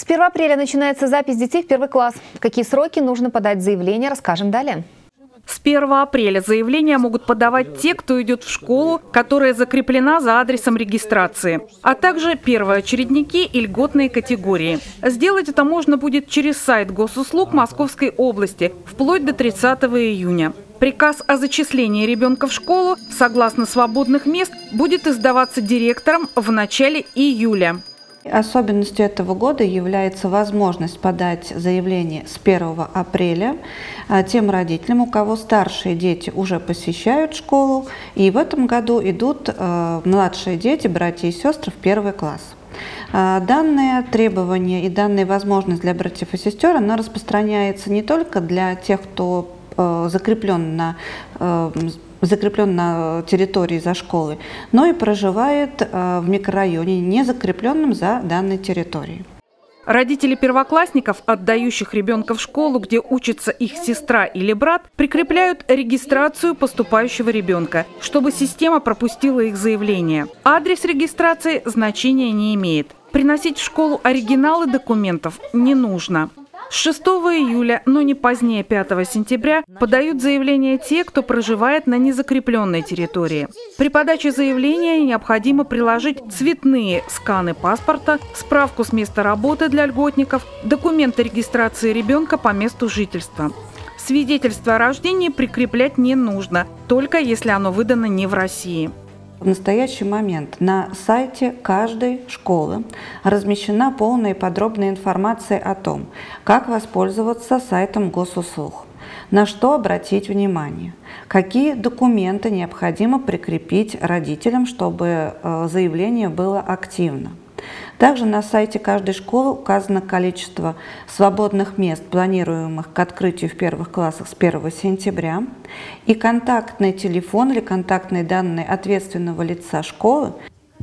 С 1 апреля начинается запись детей в первый класс. В какие сроки нужно подать заявление, расскажем далее. С 1 апреля заявления могут подавать те, кто идет в школу, которая закреплена за адресом регистрации, а также первоочередники и льготные категории. Сделать это можно будет через сайт госуслуг Московской области вплоть до 30 июня. Приказ о зачислении ребенка в школу, согласно свободных мест, будет издаваться директором в начале июля. Особенностью этого года является возможность подать заявление с 1 апреля а, тем родителям, у кого старшие дети уже посещают школу, и в этом году идут а, младшие дети, братья и сестры в первый класс. А, данное требование и данная возможность для братьев и сестер, она распространяется не только для тех, кто закреплен на закреплен на территории за школой, но и проживает э, в микрорайоне, не закрепленном за данной территорией. Родители первоклассников, отдающих ребенка в школу, где учится их сестра или брат, прикрепляют регистрацию поступающего ребенка, чтобы система пропустила их заявление. Адрес регистрации значения не имеет. Приносить в школу оригиналы документов не нужно. С 6 июля, но не позднее 5 сентября, подают заявление те, кто проживает на незакрепленной территории. При подаче заявления необходимо приложить цветные сканы паспорта, справку с места работы для льготников, документы регистрации ребенка по месту жительства. Свидетельство о рождении прикреплять не нужно, только если оно выдано не в России. В настоящий момент на сайте каждой школы размещена полная и подробная информация о том, как воспользоваться сайтом госуслуг, на что обратить внимание, какие документы необходимо прикрепить родителям, чтобы э, заявление было активно. Также на сайте каждой школы указано количество свободных мест, планируемых к открытию в первых классах с 1 сентября, и контактный телефон или контактные данные ответственного лица школы,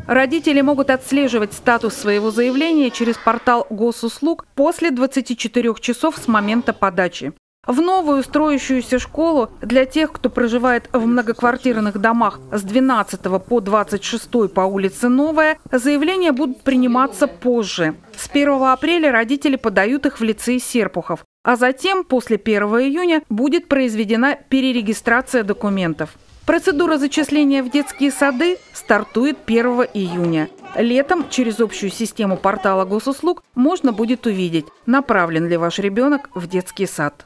Родители могут отслеживать статус своего заявления через портал госуслуг после 24 часов с момента подачи. В новую строящуюся школу для тех, кто проживает в многоквартирных домах с 12 по 26 по улице Новая, заявления будут приниматься позже. С 1 апреля родители подают их в лицей Серпухов, а затем, после 1 июня, будет произведена перерегистрация документов. Процедура зачисления в детские сады стартует 1 июня. Летом через общую систему портала госуслуг можно будет увидеть, направлен ли ваш ребенок в детский сад.